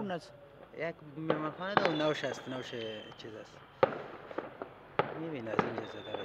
اون است. یک مهمانخانه دو نوش است نوش چیز است. می‌بینه از اینجا زده